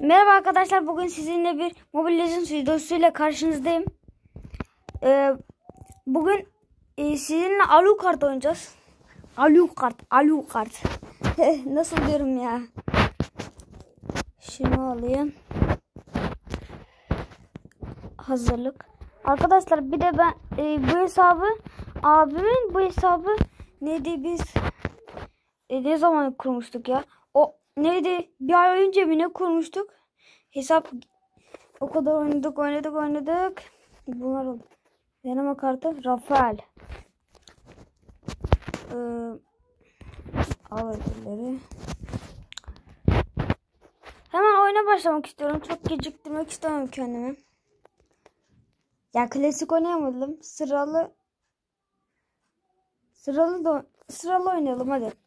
Merhaba arkadaşlar. Bugün sizinle bir Mobile Legends videosuyla karşınızdayım. Ee, bugün e, sizinle Alucard oynayacağız. Alucard, Alucard. Nasıl diyorum ya? Şunu alayım. Hazırlık. Arkadaşlar bir de ben e, bu hesabı abimin bu hesabı neydi biz e, ne zaman kurmuştuk ya? Neydi? Bir ay önce mi ne kurmuştuk? Hesap o kadar oynadık oynadık oynadık. Bunlar oldu. Deneme kartı Rafael. Ee, al ödülleri. Hemen oyuna başlamak istiyorum. Çok geciktirmek istemem kendimi. Ya klasik oynayamadım. Sıralı sıralı da sıralı oynayalım hadi.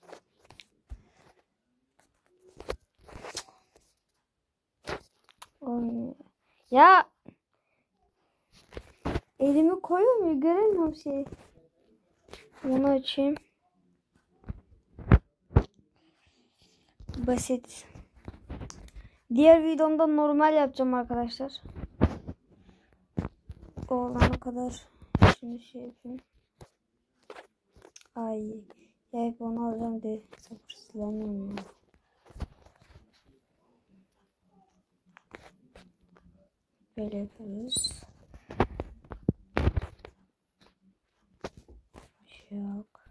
Ya elimi koyuyor mu? Göremiyorum şeyi. Bunu açayım. Basit. Diğer videomda normal yapacağım arkadaşlar. O olana kadar şimdi şey yapayım. Ay. Ya hep onu alacağım diye sabırsızlanıyorum ya. Böyle yapıyoruz. Bir şey yok.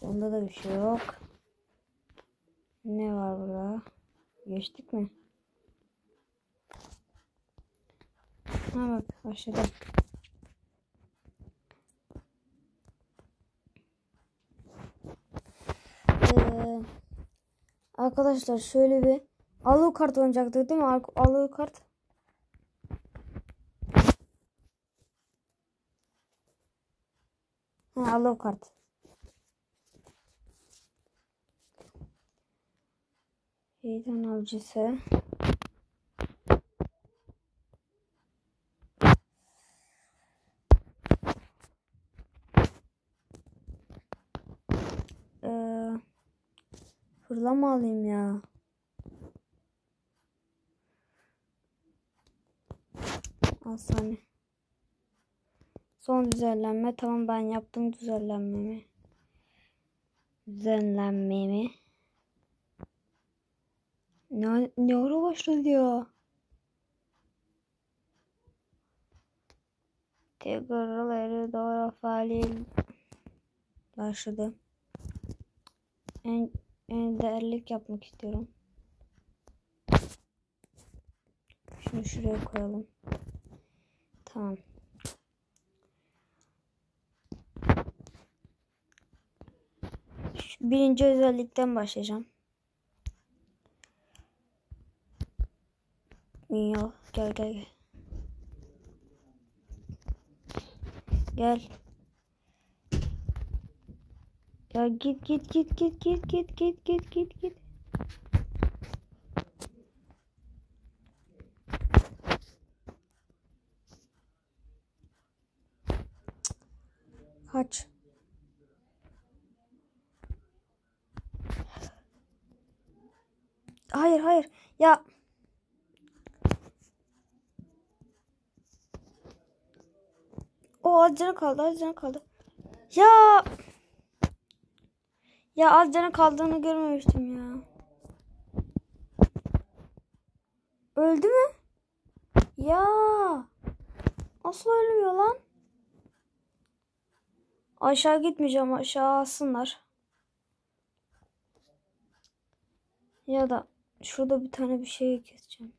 Onda da bir şey yok. Ne var burada? Geçtik mi? Ha bak başladı. Ee, arkadaşlar şöyle bir Alucard oynayacaktık değil mi? Al- Alucard. Ha Alucard. Şeytan avcısı. Ee, fırlama alayım ya. Al sana. Son düzenlenme. Tamam ben yaptım düzenlenmemi. Düzenlenmemi. Ne, ne ara başladı ya? Tekrarları doğru faaliyet başladı. En, en değerlik yapmak istiyorum. Şunu şuraya koyalım. Tamam. Şu birinci özellikten başlayacağım. Minyo gel gel gel. Gel. Ya git git git git git git git git git git. Kaç. Hayır hayır. Ya O az canı kaldı, az canı kaldı. Ya Ya az canı kaldığını görmemiştim ya. Öldü mü? Ya Nasıl ölmüyor lan? Aşağı gitmeyeceğim aşağı alsınlar. Ya da şurada bir tane bir şey keseceğim.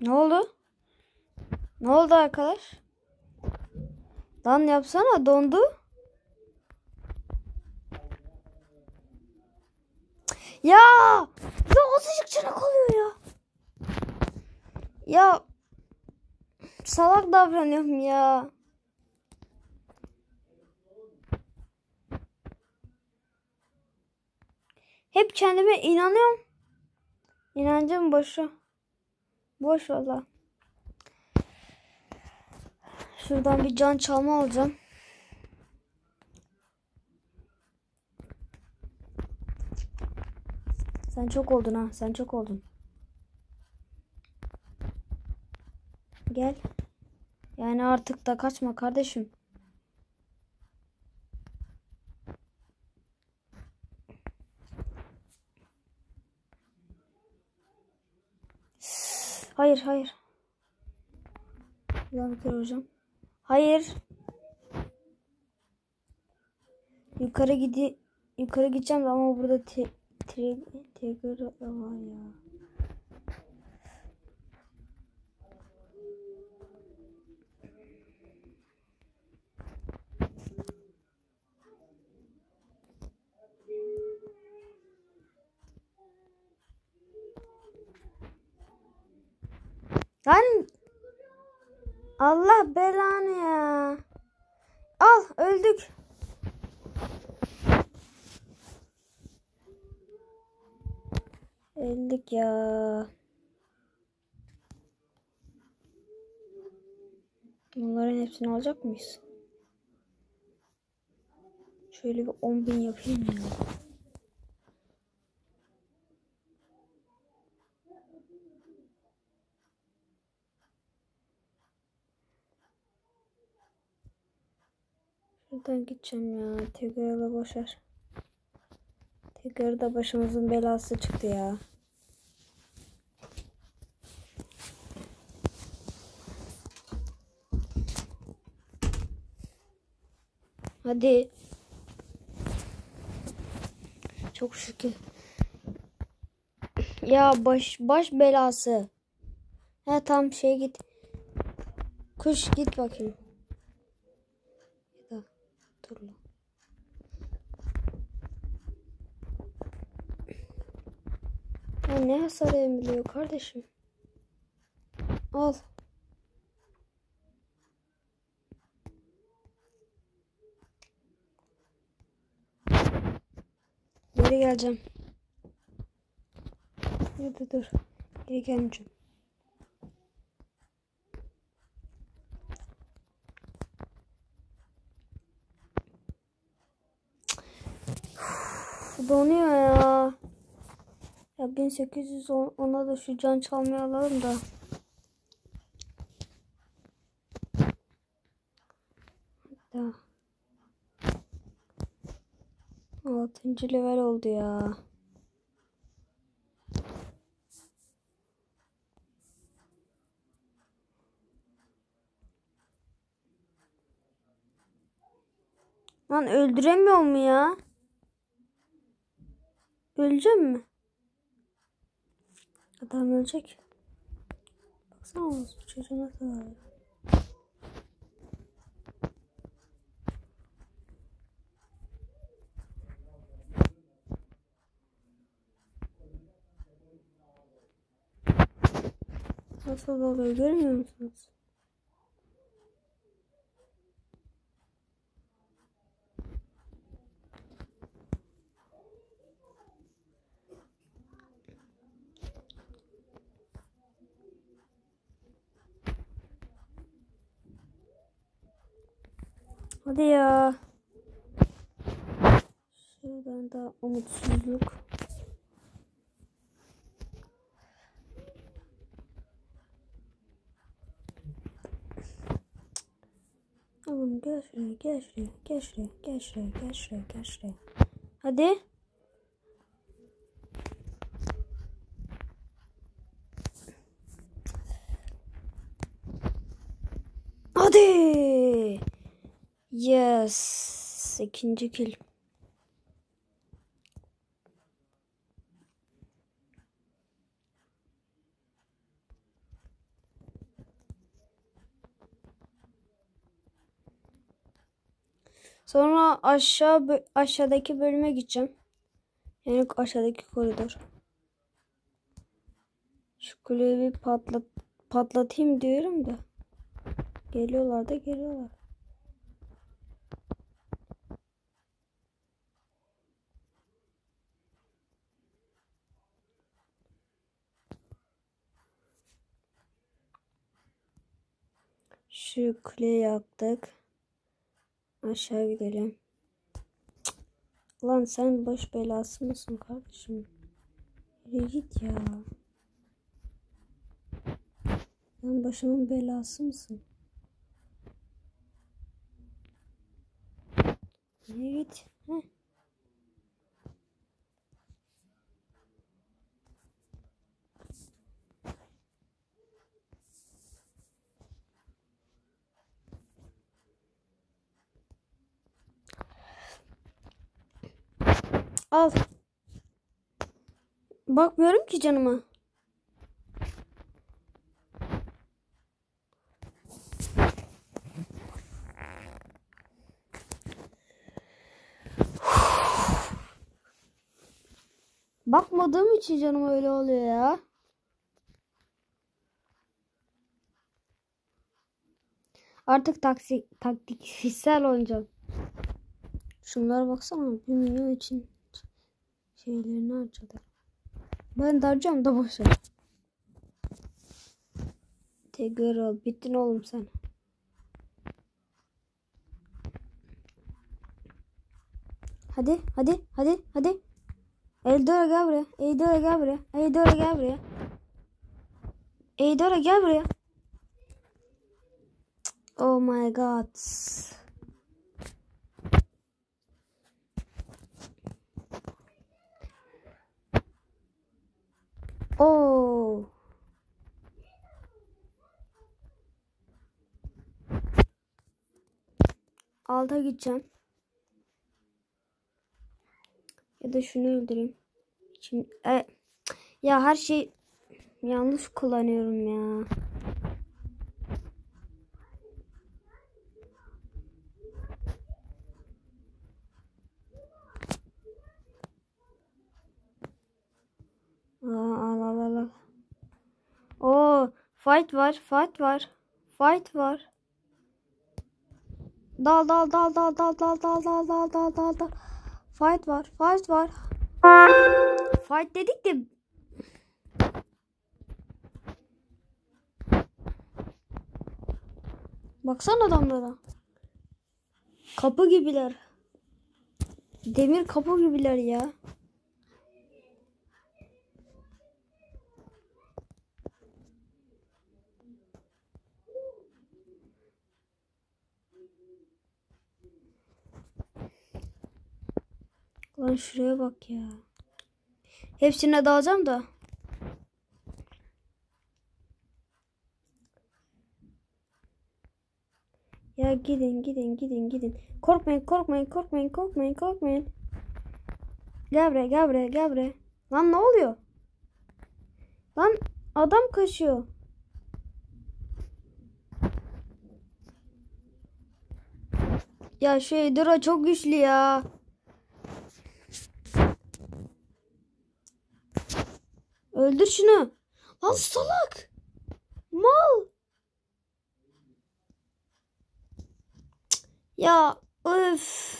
Ne oldu? Ne oldu arkadaş? Lan yapsana dondu. Ya! Ya azıcık canı kalıyor ya. Ya salak davranıyorum ya. hep kendime inanıyorum. İnancım boşu. Boş valla. Şuradan bir can çalma alacağım. Sen çok oldun ha. Sen çok oldun. Gel. Yani artık da kaçma kardeşim. Hayır hayır. Lan hocam. Hayır. Yukarı gidi yukarı gideceğim ama burada te, te, Tiger var ya. Lan Allah belanı ya. Al öldük. Öldük ya. Bunların hepsini alacak mıyız? Şöyle bir 10 bin yapayım ya. Şuradan gideceğim ya. Tekrarla boşver. Tekrar da başımızın belası çıktı ya. Hadi. Çok şükür. Ya baş baş belası. Ha tam şey git. Kuş git bakayım. Ya da dur lan. Ya ne hasar emiliyor kardeşim? Al. Geri geleceğim. Ya da dur. Geri gelmeyeceğim. Donuyor ya. Ya 1800 on- ona da şu can çalmayı alalım da. Da. Altıncı level oldu ya. Lan öldüremiyor mu ya? Öleceğim mi? Adam ölecek. Baksana bu çocuğu nasıl ağrıyor. Nasıl oluyor görmüyor musunuz? Hadi ya. Şuradan da umutsuzluk. Oğlum gel şuraya, gel şuraya, gel şuraya, gel şuraya, gel şuraya, gel şuraya. Hadi. Hadi. Yes. İkinci kill. Sonra aşağı aşağıdaki bölüme gideceğim. Yani aşağıdaki koridor. Şu kuleyi bir patlat patlatayım diyorum da. Geliyorlar da geliyorlar. Şu kuleyi yaktık. Aşağı gidelim. Lan sen boş belası mısın kardeşim? Yürü git ya. Sen başımın belası mısın? Yürü git. Heh. Al. Bakmıyorum ki canıma. Bakmadığım için canım öyle oluyor ya. Artık taksi, taktiksel oynayacağım. Şunlara baksana. Bir milyon için şeylerini harcadı. Ben daracağım da boş ver. Tekrar ol. Bittin oğlum sen. Hadi hadi hadi hadi. Eldora gel buraya. Eldora gel buraya. Eldora gel buraya. Eldora gel buraya. Oh my god. Oh. Alta gideceğim. Ya da şunu öldüreyim. Şimdi e, ya her şey yanlış kullanıyorum ya. Aa, al al al al. Oo, fight var, fight var. Fight var. Dal dal dal dal dal dal dal dal dal dal dal dal. Fight var, fight var. Fight dedik de Baksana adamlara. Kapı gibiler. Demir kapı gibiler ya. Lan şuraya bak ya. Hepsine dalacağım da. Ya gidin gidin gidin gidin. Korkmayın korkmayın korkmayın korkmayın korkmayın. Gel buraya gel buraya gel buraya. Lan ne oluyor? Lan adam kaçıyor. Ya şey Dura çok güçlü ya. Öldür şunu. Lan salak. Mal. Ya öf.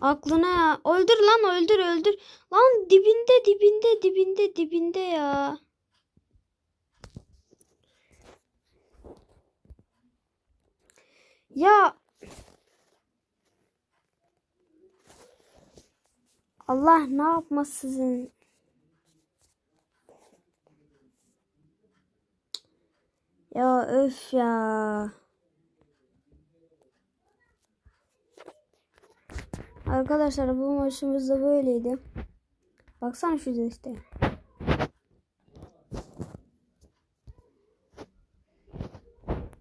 Aklına ya. Öldür lan öldür öldür. Lan dibinde dibinde dibinde dibinde ya. Ya Allah ne yapmasın. Ya öf ya. Arkadaşlar bu maçımız da böyleydi. Baksana şu işte.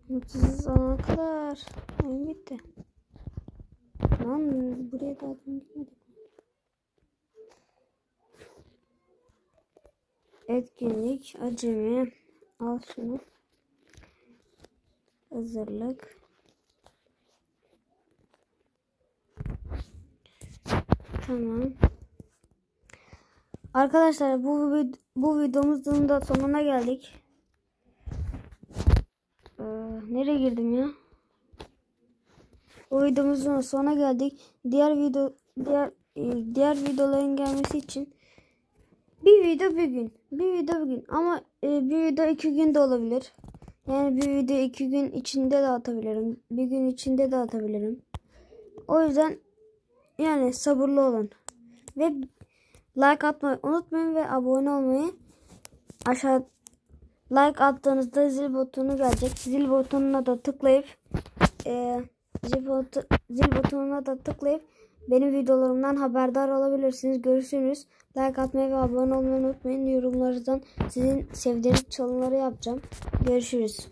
Mutsuz olana kadar. Oyun bitti. Lan buraya da adam gitmedi. Etkinlik acemi. Al şunu. Hazırlık. Tamam. Arkadaşlar bu bu videomuzun da sonuna geldik. Ee, nereye girdim ya? Bu videomuzun sonuna geldik. Diğer video diğer e, diğer videoların gelmesi için bir video bir gün, bir video bir gün ama e, bir video iki gün de olabilir. Yani bir video iki gün içinde de atabilirim. Bir gün içinde de atabilirim. O yüzden yani sabırlı olun. Ve like atmayı unutmayın ve abone olmayı aşağı like attığınızda zil butonu gelecek. Zil butonuna da tıklayıp e, zil, buton, zil butonuna da tıklayıp benim videolarımdan haberdar olabilirsiniz. Görüşürüz. Like atmayı ve abone olmayı unutmayın. Yorumlarınızdan sizin sevdiğiniz çalımları yapacağım. Görüşürüz.